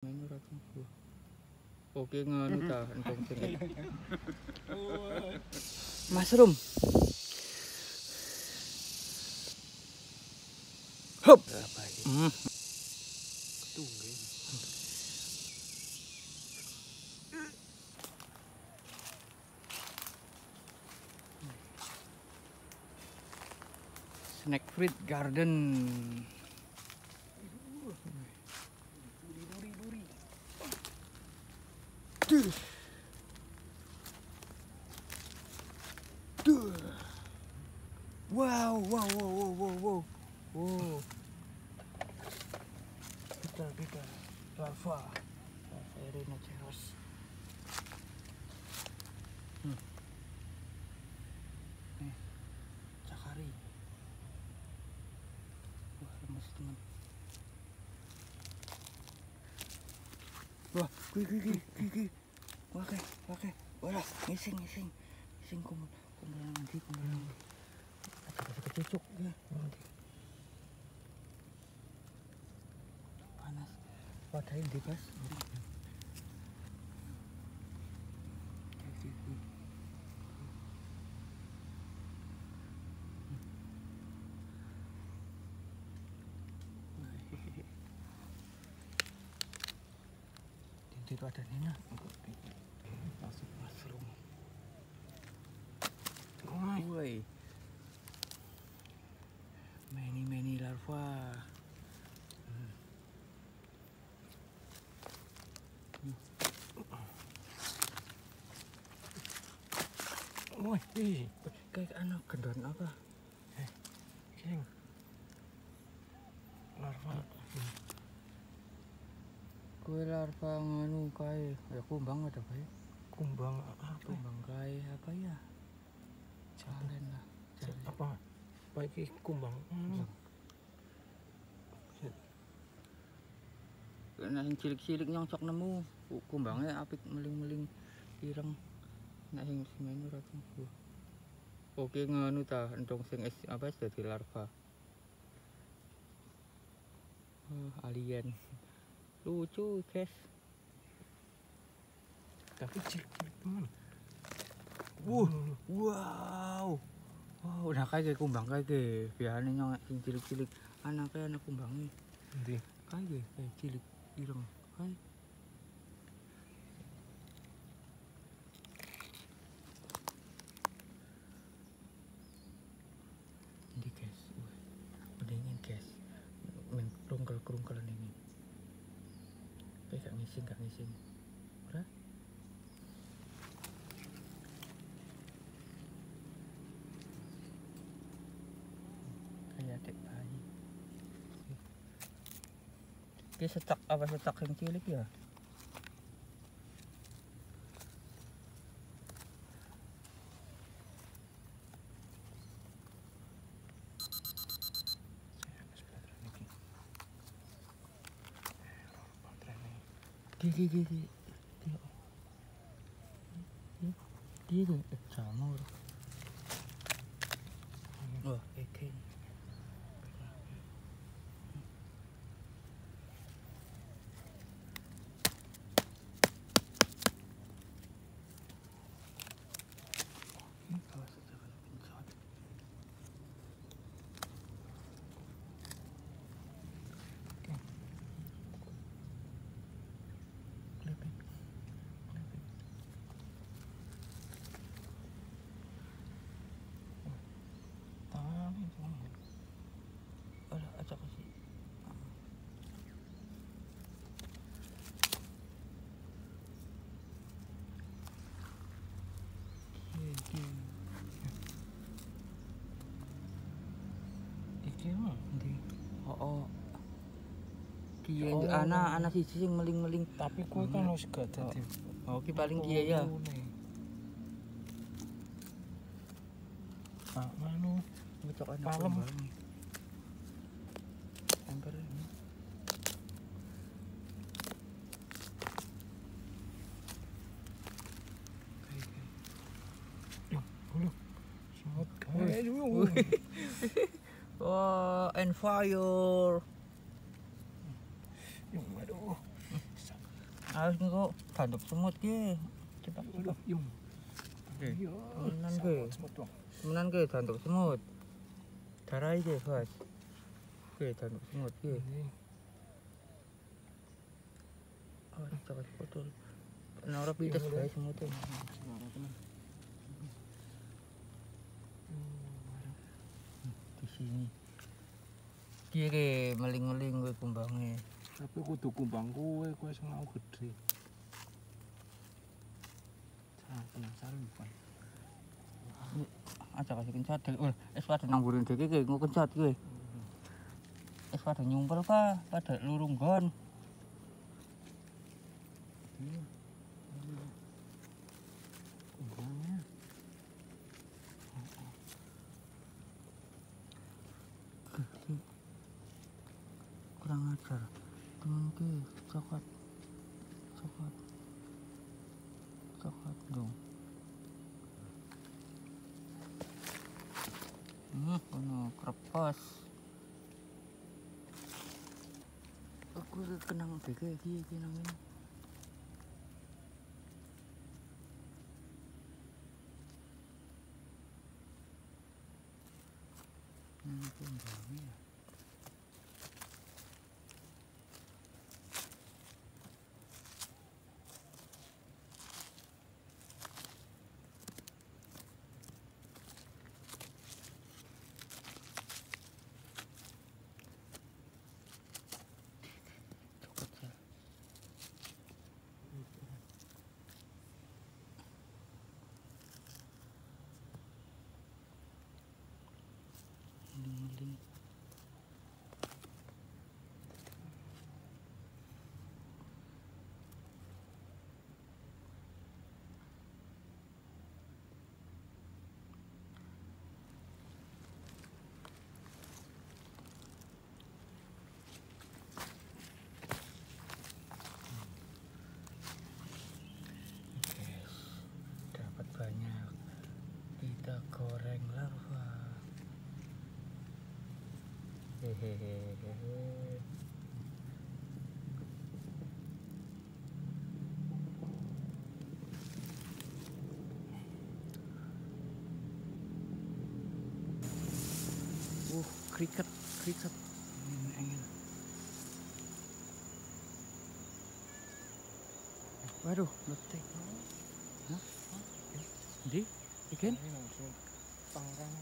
Main ora tunggu. Oke ngono ta entong sing. Mushroom. Hop. Hmm. Tunggu. Snack fruit garden. Duri, duri, duri. Wow, wow, wow, wow, wow, wow. Wow. Kita, kita. Larva. Larva rhinoceros. Hmm. Nih, cakari. Wah, lemes teman. Wah, kui, kui, kui, kui, kui. Kayak, wah, kayak. Wah, ngising, ngising. Ngising, kumul, kumul nanti, kumul nanti. Ada ada kecucuk ya. Nanti. Panas. Wadahin di pas. Di ada Nina. Masuk mushroom. Woi. Woi. Many many larva. Woi, ih. Kayak anak gendon apa? King. Larva. Larva nganu kae. Ya kumbang ada kae. Kumbang apa? Kumbang kae apa ya? Jalen lah. Jalen. Apa? Apa ini kumbang? Hmm. Nek sing cilik-cilik nyongcok nemu ku- kumbangnya apik meling-meling ireng. Nek sing semen ora tunggu. Oke nganu ta entong sing es, apa es dadi larva. Oh, alien. Lucu, guys. Tapi cilik-cilik teman. Wuh. Wow. Wow, udah kayak kumbang kayak biasanya nyong sing cilik-cilik anaknya anak kumbangnya Nanti. kayak kayak cilik ireng kayak ini guys wah mendingin guys men kerungkel kerungkelan ini ngising gak ngising. Ora? Kayak adik bayi. Ki setak apa setak yang cilik ya? yeah, yeah, yeah. Acak kasih. Iki, mah. Ndi? Oh. Kiye anak anak siji sing meling-meling. Tapi kue kan harus gak jadi. Oh, ki paling kiye ya. Ah, manu. Palem. kumbang. Emper ini. Kayak- kayak. Hulu. Semut Wah, and fire. Yung aduh. Sa- Harus niku danduk semut ki. Cepat Aduh, yung. Iya. Temenan ke? Semut ke. Darah iki, Bos. Oke, danduk semut. Ini. Oh, cepat betul. Nora bae iya. semute. Suara teman. segini kiri meling-meling gue kumbangnya? Tapi kudu kumbang kowe, kowe sing mau gede aja kasih kencat deh oh es pada nangburin deh kiri gue kencat gue mhm. es pada nyumpel pak. Pada lurung gon Yeah. Coklat. Coklat. Coklat dong. Hmm, ono krepes. Aku kenang dek iki iki nang ngene. Hmm, kumbange ya. Coklat ya. Meling-meling. Yes, dapat banyak. Kita goreng larva. Hehehe. Uh, angin. Waduh, letek. Hah? Di, ikan? Panggang.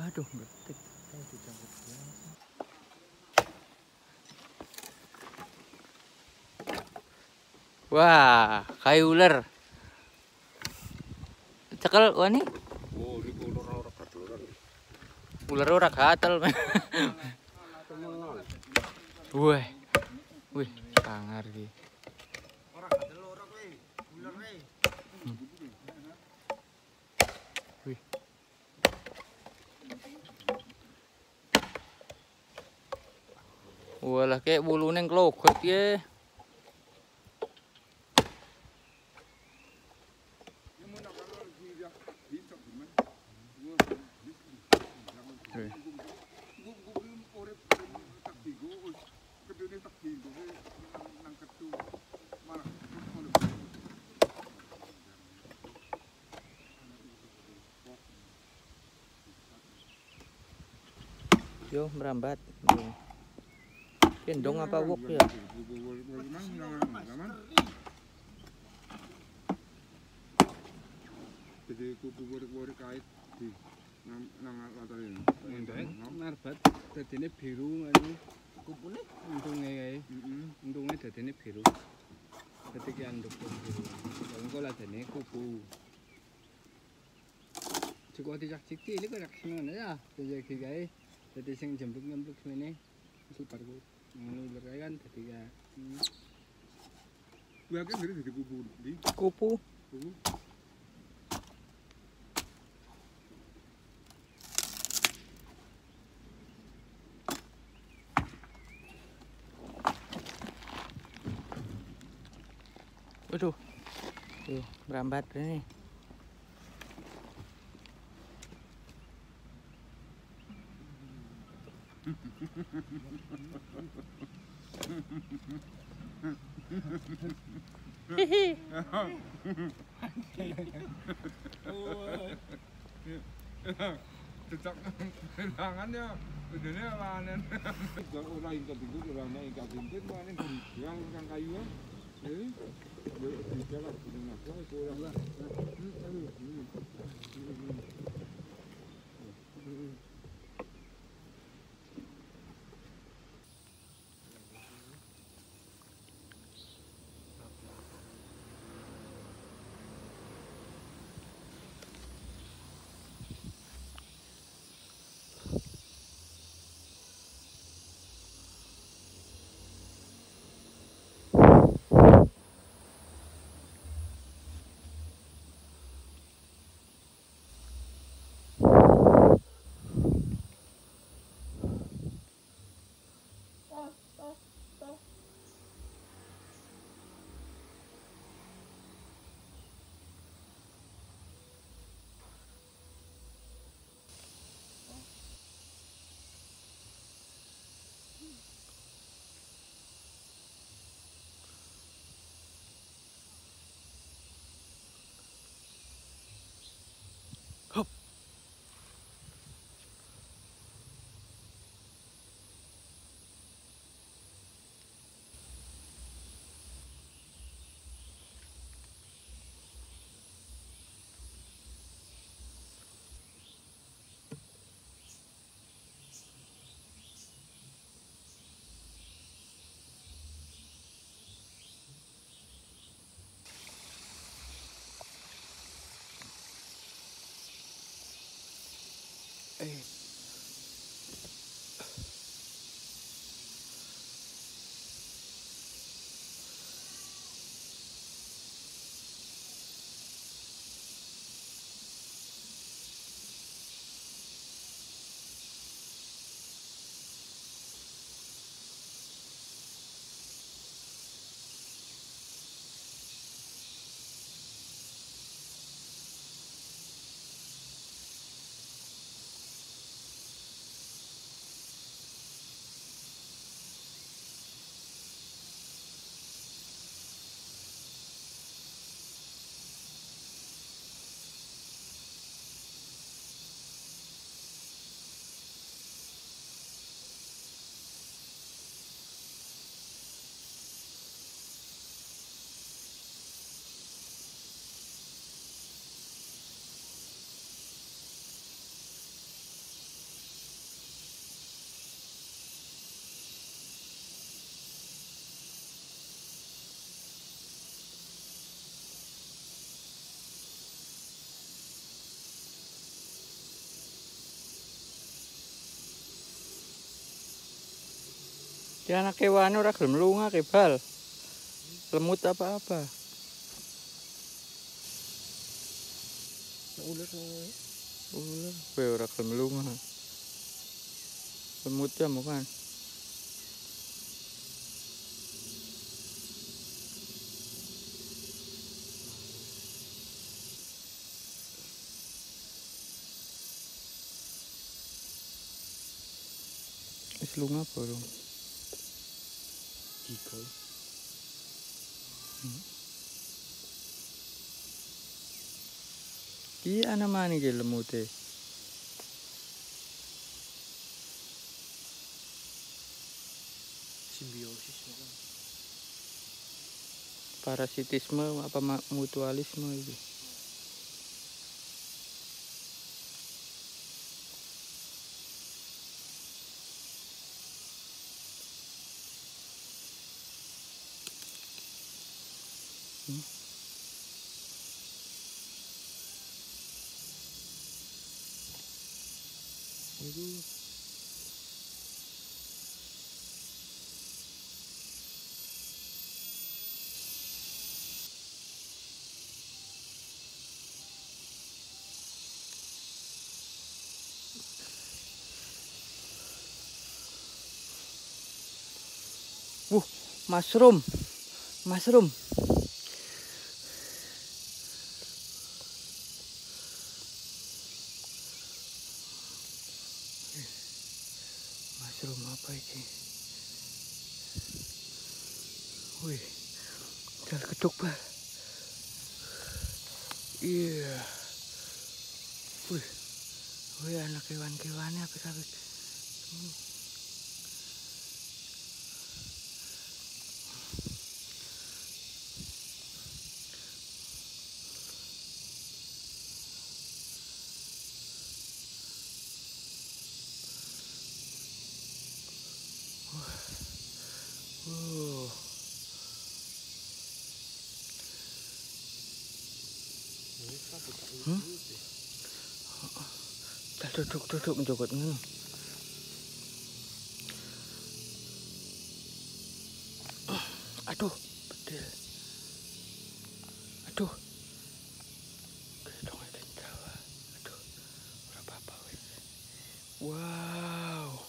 Waduh, letek. Kayak dia. Wah, kayu ular. Cekel wani. Ular ora gatel. Wah. Wih, sangar iki. Ora kadel ora kowe. Ular kowe. Wih. Walah kayak bulune klogot ya. Yo merambat. Gendong apa wuk ya? Jadi kudu worik-worik kait di nang nang latar ini. Marbat dadine biru ngene. Kupune untunge kae. Heeh. Untunge dadine biru. Dadi ki anduk biru. Engko ladene kupu. Cukup dijak ciki ini kok rak ngono ya. Jadi kae. Dadi sing jembluk-jembluk ngene. Mesti baru ngono ular kae kan dadi ya. hmm. Kuwi akeh ngene dadi kubu di Kupu. kubu. Waduh. Tuh, merambat ini. Cecak kehilangan ya. Udahnya lanen. Orang ingkat itu orangnya ingkat mana yang dijual kan kayu. Jadi dijual lah dengan apa itu orang. Ya anak kewan ora gelem lunga kebal. Lemut apa-apa. Ular. Ular, kowe ora gelem lunga. Lemut ya bukan. Wis lunga apa dong? Tiga. Ki ana mani ki lemute. Simbiosis. Parasitisme apa mutualisme itu? Itu Mushroom. Mushroom. Mushroom apa ini? Wih, Dal kedok bal. Iya. Wih. Wih anak kewan-kewannya apik-apik. Hmm. Wow. Hmm? Dah duduk duduk menjogot ngono. Aduh, bedil. Aduh. Gedong ada Jawa. Aduh. Ora apa-apa wis. Wow.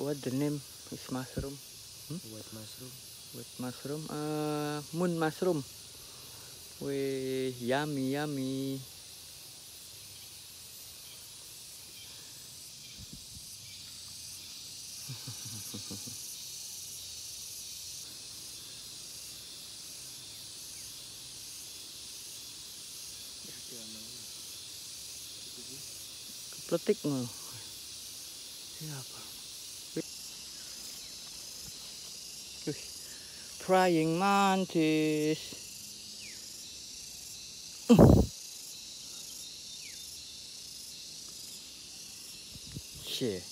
What the name is mushroom? White mushroom. With mushroom, uh, moon mushroom. Wih, yummy, yummy. Ngono. Siapa? Wih, praying mantis. Shit.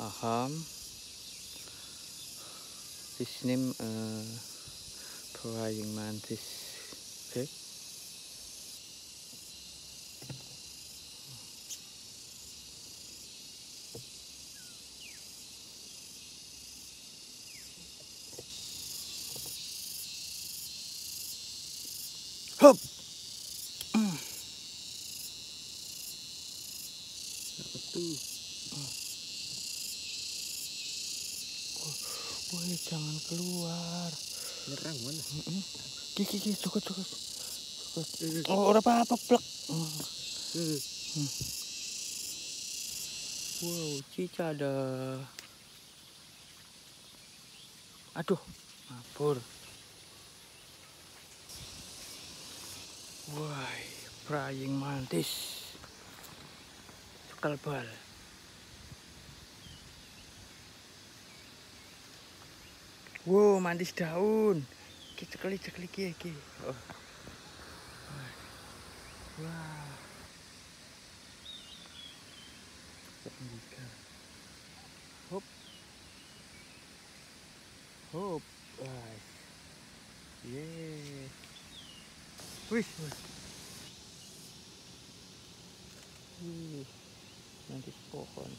Aham. His name uh, praying mantis. Okay. Hop. Apa tuh? Woi, jangan keluar. Nyerang mana? Kiki, kiki, cukup, cukup. Cukup. Oh, ora apa-apa, plek. Wow, cica ada. Aduh, mabur. Wah, praying mantis. Sekal bal. Wow, mantis daun. Ki cekeli cekeli ki ki. Oh. Wah. Sependikan. Hop. Hop. Guys. Yeah. Wih, wih. Wih. Mantis pohon.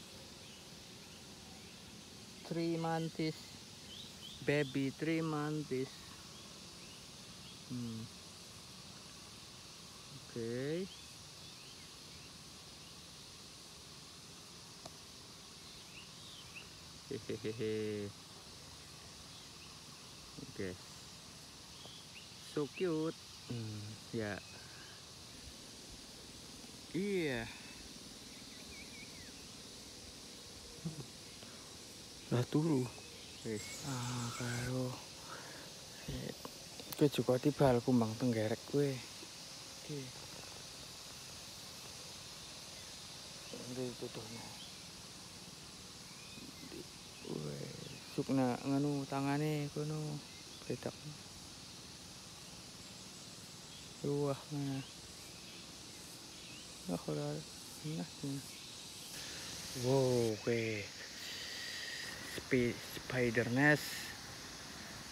Tree mantis. Baby tree mantis. Hmm. Oke. Hehehe. Oke. So cute. Hmm, ya. Iya. Lah turu. Ah, karo. Kowe juga tiba kumbang tenggerek kowe. Iki. Ndi tutuhnya. Weh, sukna nganu tangane kono. Bedak. Wah, mana. Nah. Nah, nah. Wow, oke. Spi spider nest.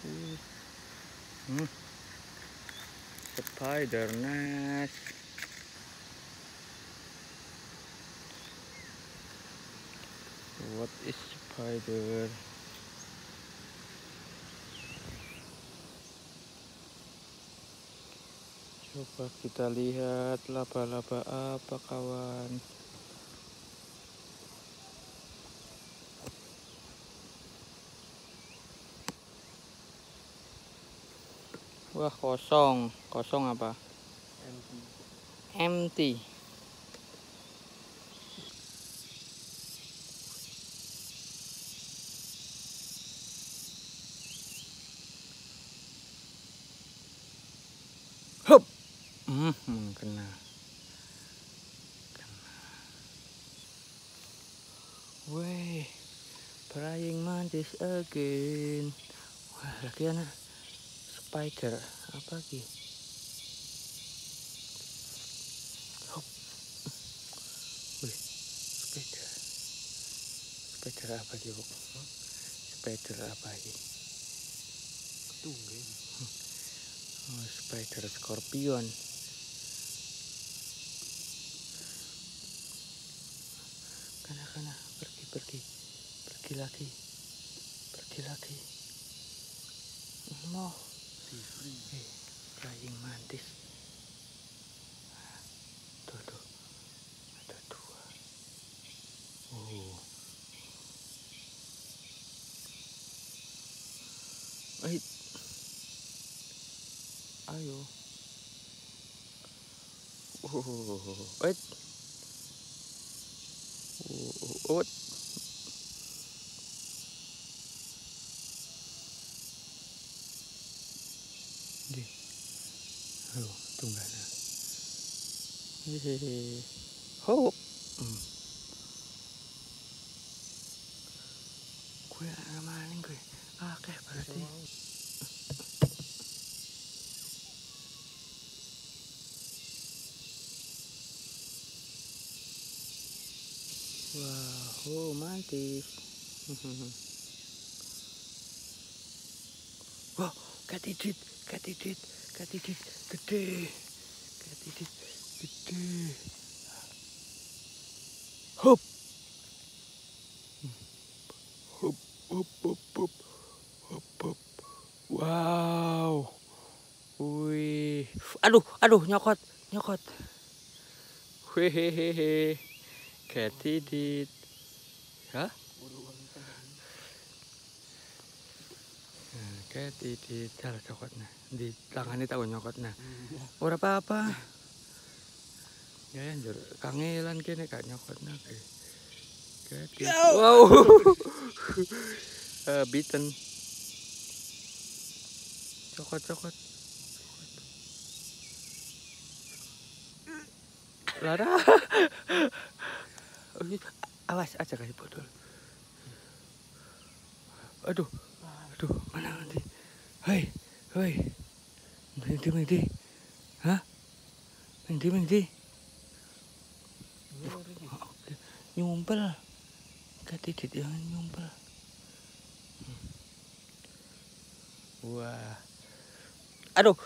Hmm. Spider nest. What is spider? Coba kita lihat laba-laba apa kawan. Wah kosong, kosong apa? Empty. Empty. Hup. Hmm, kena. Kena. Wey, mantis again. Wah, lagi anak spider apa lagi? Hop. Wih, spider. Spider apa lagi, Bu? Spider apa lagi? Tunggu. Oh, spider scorpion. Kana kana pergi pergi pergi lagi pergi lagi. Mau flying mantis. Tuh tuh ada dua. Oh. Eh, ayo. Oh, wait. Oh, oh, Di. Hehehe. Hop. Hmm. Gue maling gue. Akeh berarti. Wah, oh mantis. Wah, katidit, katidit, katidit, gede, katidit. Hop. Hop, hop, hop, hop, hop, hop. Wow. Wih. Aduh, aduh, nyokot, nyokot. Hehehe. Katidit. Hah? Nah, Katidit. Cara cokotnya. Di tangannya tahu nyokotnya. Ora apa-apa. Ya, anjir. Kangelan kene kak nyokotnya. Katidit. Wow. Eh, bitten. Cokot-cokot. Lara. Oh, iya. Awas aja kasih botol. Aduh. Aduh, mana nanti? Hei, hei. Mengdi, mengdi. Hah? Mengdi, mengdi. Oke. Nyumpel. Katidit jangan nyumpel. Wah. Aduh.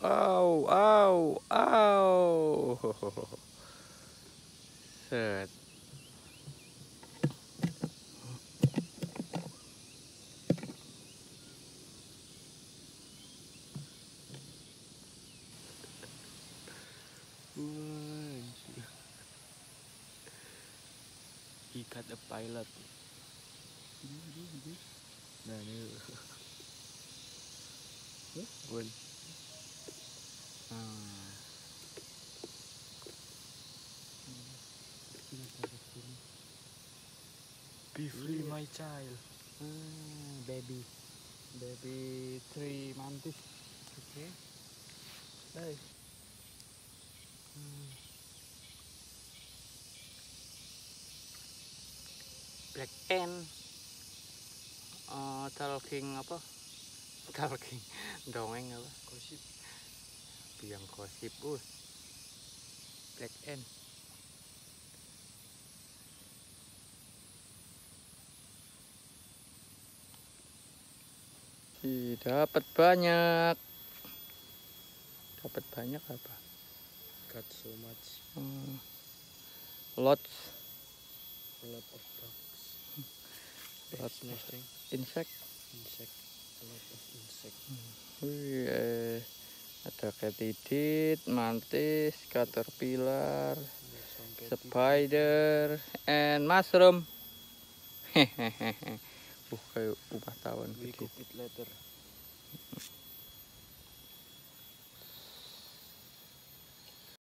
Au, au, au. Set. Got a pilot. Nah, ini. Bun. Ah. Be free, my child. Ah, baby. Baby three mantis. Okay. Hey. Black Ant. Eh, talking apa? Talking dongeng apa? Gosip. Biang gosip, uh. Black Ant. Ih, dapat banyak. Dapat banyak apa? Got so much. Hmm. Lots A lot of bugs. Lots of insect. Insect. A lot of insect. Wih, eh, ada katidid, mantis, caterpillar, cat spider, and mushroom. Hehehe. uh, kayak ubah tahun We cook it later.